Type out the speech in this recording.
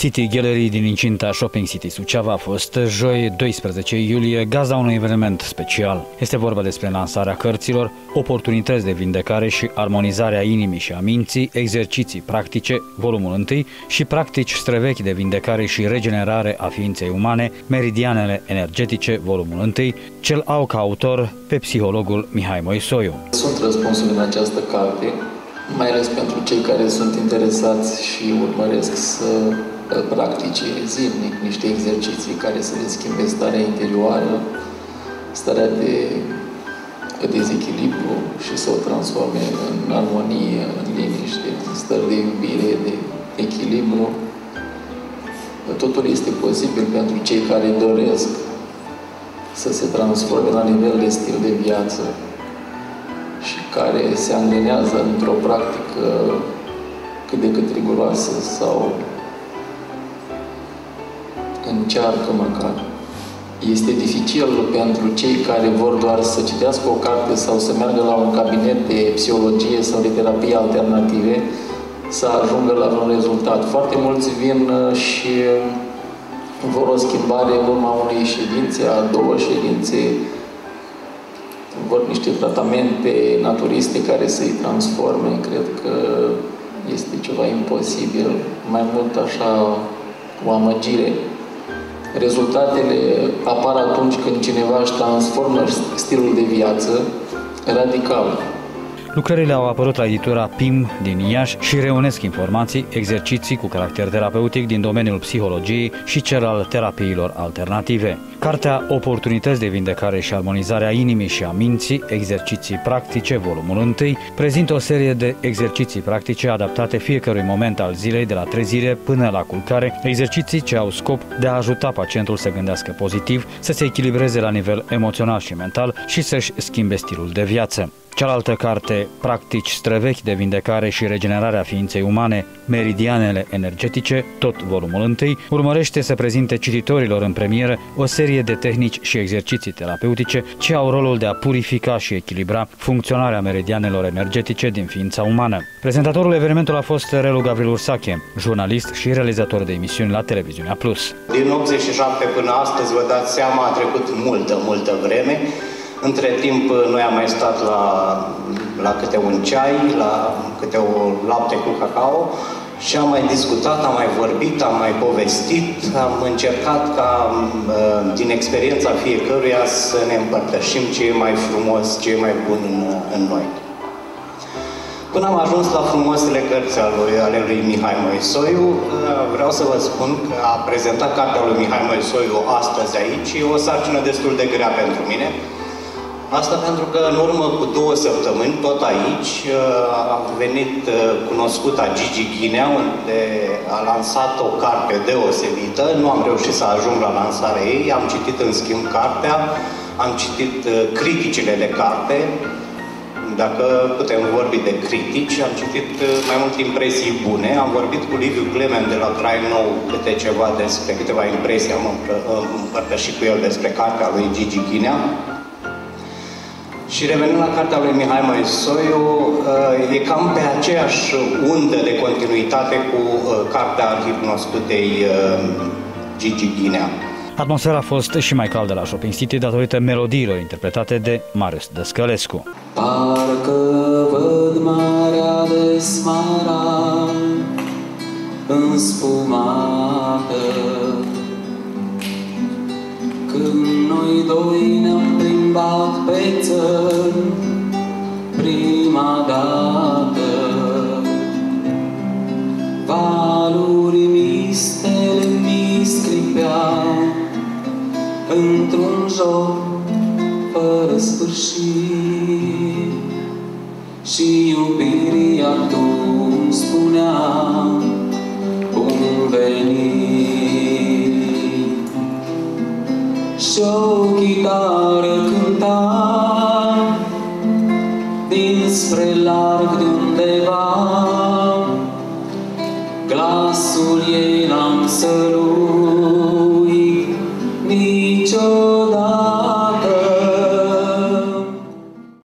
City Gallery din incinta Shopping City Suceava a fost joi 12 iulie gazda unui eveniment special. Este vorba despre lansarea cărților, oportunități de vindecare și armonizarea inimii și a minții, exerciții practice, volumul 1 și practici străvechi de vindecare și regenerare a ființei umane, meridianele energetice, volumul 1, cel au ca autor pe psihologul Mihai Moisoiu. Sunt răspunsuri în această carte, mai ales pentru cei care sunt interesați și urmăresc să practice zilnic niște exerciții care să le schimbe starea interioară, starea de dezechilibru și să o transforme în armonie, în liniște, în stări de iubire, de echilibru. Totul este posibil pentru cei care doresc să se transforme la nivel de stil de viață și care se angrenează într-o practică cât de cât riguroasă sau încearcă măcar. Este dificil pentru cei care vor doar să citească o carte sau să meargă la un cabinet de psihologie sau de terapie alternative să ajungă la un rezultat. Foarte mulți vin uh, și vor o schimbare în urma unei ședințe, a două ședințe, vor niște tratamente naturiste care să-i transforme. Cred că este ceva imposibil, mai mult așa o amăgire. Rezultatele apar atunci când cineva își transformă stilul de viață radical. Lucrările au apărut la editura PIM din Iași și reunesc informații, exerciții cu caracter terapeutic din domeniul psihologiei și cel al terapiilor alternative. Cartea Oportunități de vindecare și armonizare a inimii și a minții, exerciții practice, volumul 1, prezintă o serie de exerciții practice adaptate fiecărui moment al zilei de la trezire până la culcare, exerciții ce au scop de a ajuta pacientul să gândească pozitiv, să se echilibreze la nivel emoțional și mental și să-și schimbe stilul de viață. Cealaltă carte, Practici străvechi de vindecare și regenerare a ființei umane, Meridianele energetice, tot volumul 1, urmărește să prezinte cititorilor în premieră o serie de tehnici și exerciții terapeutice ce au rolul de a purifica și echilibra funcționarea meridianelor energetice din ființa umană. Prezentatorul evenimentului a fost Relu Gavril Ursache, jurnalist și realizator de emisiuni la Televiziunea Plus. Din 87 până astăzi, vă dați seama, a trecut multă, multă vreme. Între timp, noi am mai stat la, la câte un ceai, la câte o lapte cu cacao și am mai discutat, am mai vorbit, am mai povestit, am încercat ca uh, din experiența fiecăruia să ne împărtășim ce e mai frumos, ce e mai bun în, în noi. Până am ajuns la frumoasele cărți ale lui, ale lui Mihai Moisoiu, uh, vreau să vă spun că a prezentat cartea lui Mihai Moisoiu astăzi aici e o sarcină destul de grea pentru mine, Asta pentru că în urmă cu două săptămâni, tot aici, uh, a venit uh, cunoscuta Gigi Ghinea, unde a lansat o carte deosebită. Nu am reușit să ajung la lansarea ei, am citit în schimb cartea, am citit uh, criticile de carte, dacă putem vorbi de critici, am citit mai mult impresii bune, am vorbit cu Liviu Clement de la Trai Nou câte ceva despre câteva impresii, am împărtășit cu el despre cartea lui Gigi Ghinea, și revenind la cartea lui Mihai Moisoiu, uh, e cam pe aceeași undă de continuitate cu uh, cartea arhicunoscutei uh, Gigi Ghinea. Atmosfera a fost și mai caldă la Shopping City datorită melodiilor interpretate de Marius Dăscălescu. Parcă văd marea de smara înspumată Când noi doi ne-am plimbat pe țări prima dată. Valuri mistele mi scripeau într-un joc fără sfârșit și iubirii o chitară cânta dinspre larg de undeva. Glasul ei n-am să